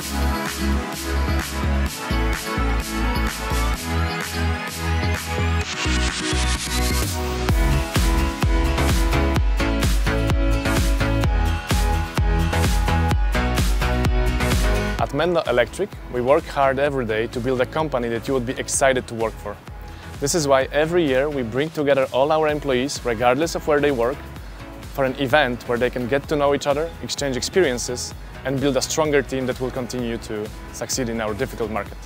At Menlo Electric, we work hard every day to build a company that you would be excited to work for. This is why every year we bring together all our employees, regardless of where they work, for an event where they can get to know each other, exchange experiences, and build a stronger team that will continue to succeed in our difficult market.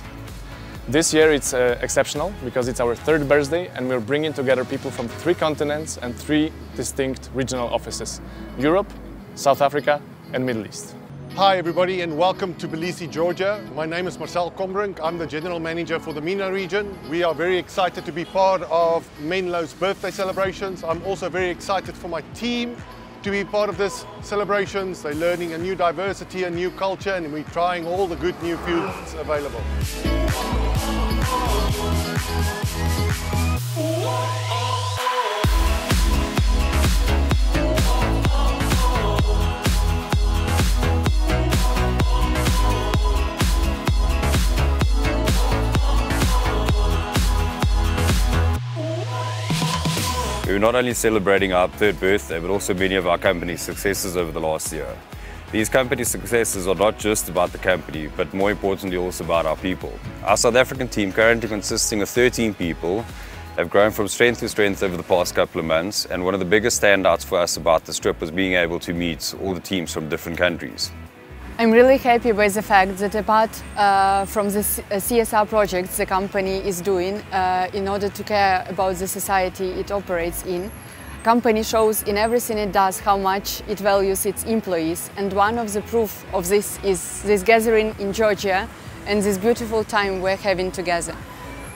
This year it's uh, exceptional because it's our third birthday and we're bringing together people from three continents and three distinct regional offices, Europe, South Africa and Middle East. Hi everybody and welcome to Tbilisi, Georgia. My name is Marcel Kombrink. I'm the General Manager for the MENA region. We are very excited to be part of Menlo's birthday celebrations. I'm also very excited for my team to be part of this celebrations. They're learning a new diversity, a new culture and we're trying all the good new foods available. We're not only celebrating our third birthday, but also many of our company's successes over the last year. These company successes are not just about the company, but more importantly also about our people. Our South African team, currently consisting of 13 people, have grown from strength to strength over the past couple of months, and one of the biggest standouts for us about this trip was being able to meet all the teams from different countries. I'm really happy by the fact that apart uh, from the CSR uh, projects the company is doing uh, in order to care about the society it operates in, company shows in everything it does how much it values its employees and one of the proof of this is this gathering in Georgia and this beautiful time we're having together.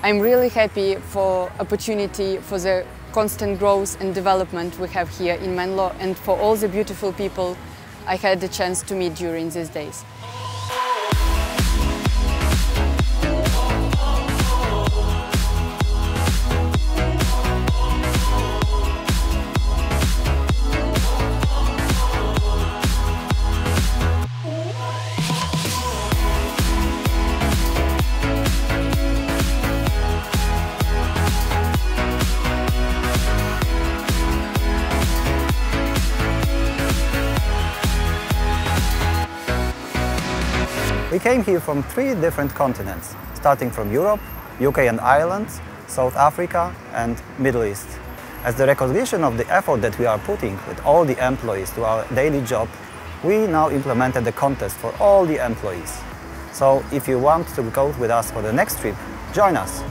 I'm really happy for opportunity for the constant growth and development we have here in Menlo and for all the beautiful people I had the chance to meet during these days. We came here from three different continents, starting from Europe, UK and Ireland, South Africa and Middle East. As the recognition of the effort that we are putting with all the employees to our daily job, we now implemented the contest for all the employees. So if you want to go with us for the next trip, join us.